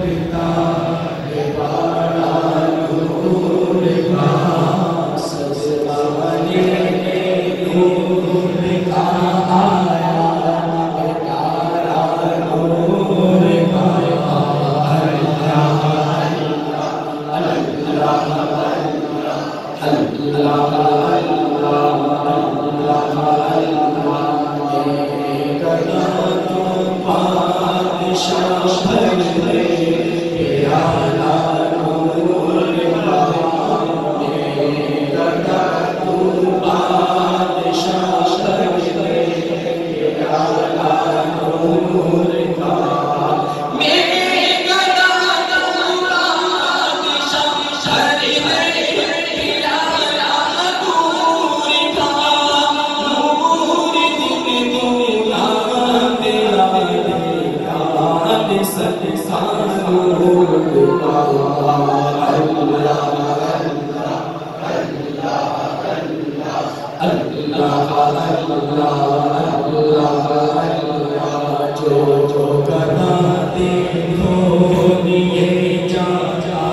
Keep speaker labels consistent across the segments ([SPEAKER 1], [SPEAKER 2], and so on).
[SPEAKER 1] دیتا جا جا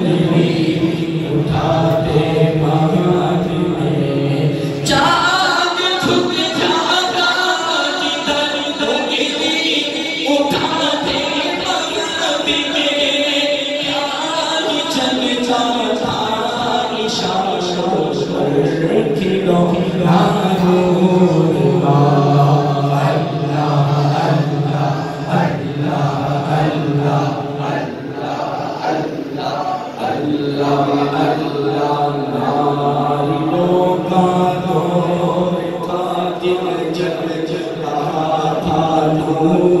[SPEAKER 1] جگ
[SPEAKER 2] جگا تھا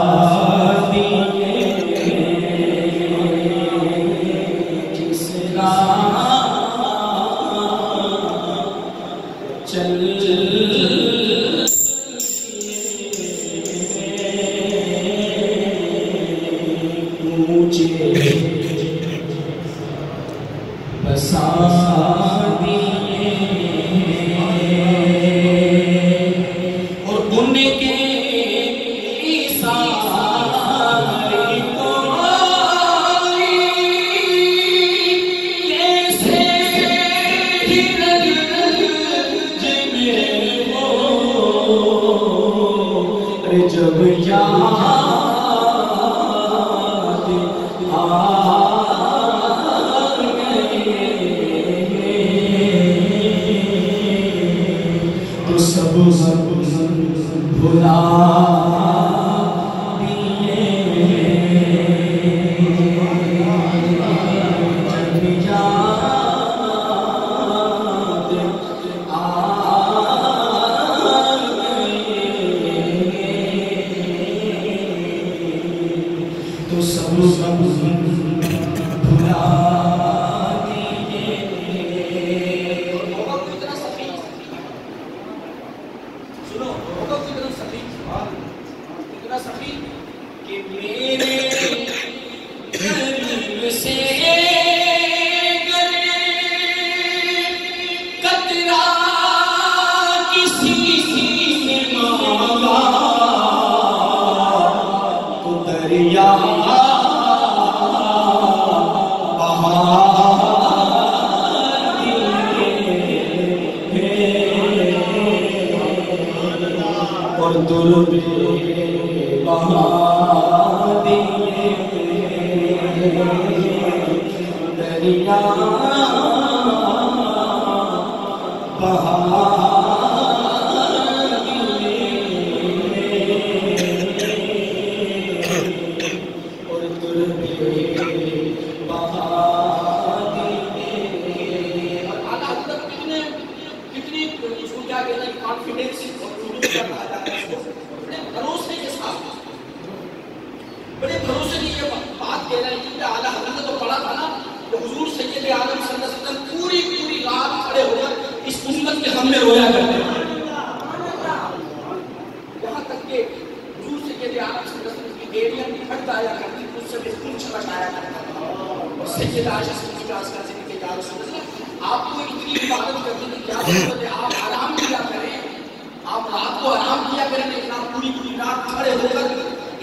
[SPEAKER 2] Chandra. جب یاد آ تو سب سب بھلا
[SPEAKER 1] تو سب
[SPEAKER 2] سب بھلا کتنے کتنی اس کو کیا کہنا ہے کانفیڈنس اور اردو میں کیا کہا جاتا ہے اس کو بڑے بھروسے کے ساتھ بڑے بھروسے کی یہ بات کہنا ہے کیونکہ حضرت نے تو پڑھا تھا نا کہ حضور سید عالم صلی اللہ علیہ وسلم پوری پوری رات کھڑے ہو کر اس امت کے غم میں رویا کرتے ہیں یہاں تک کہ حضور سید عالم صلی اللہ علیہ وسلم کی بیڑیاں نکھٹ آیا کرتی تھی اس سے بھی خون چھلک آیا کرتا تھا۔ اور سید عائشہ سے پوچھا اس کا ذکر کہ یا رسول اللہ آپ کو اتنی عبادت کرنے کی کیا ضرورت ہے آپ آرام کیا کریں۔ آپ رات کو آرام کیا کریں لیکن آپ پوری پوری رات کھڑے ہو کر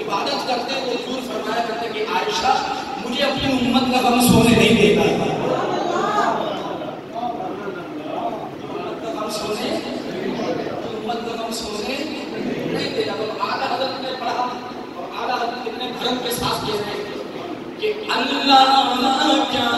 [SPEAKER 2] عبادت کرتے ہیں تو حضور فرمایا کرتے کہ عائشہ مجھے اپنی امت کا غم سونے نہیں دیتا سونے امت کا غم سونے نہیں دیتا حضرت نے پڑھا اور حضرت اتنے بھرم کے ساتھ ہیں کہ اللہ کیا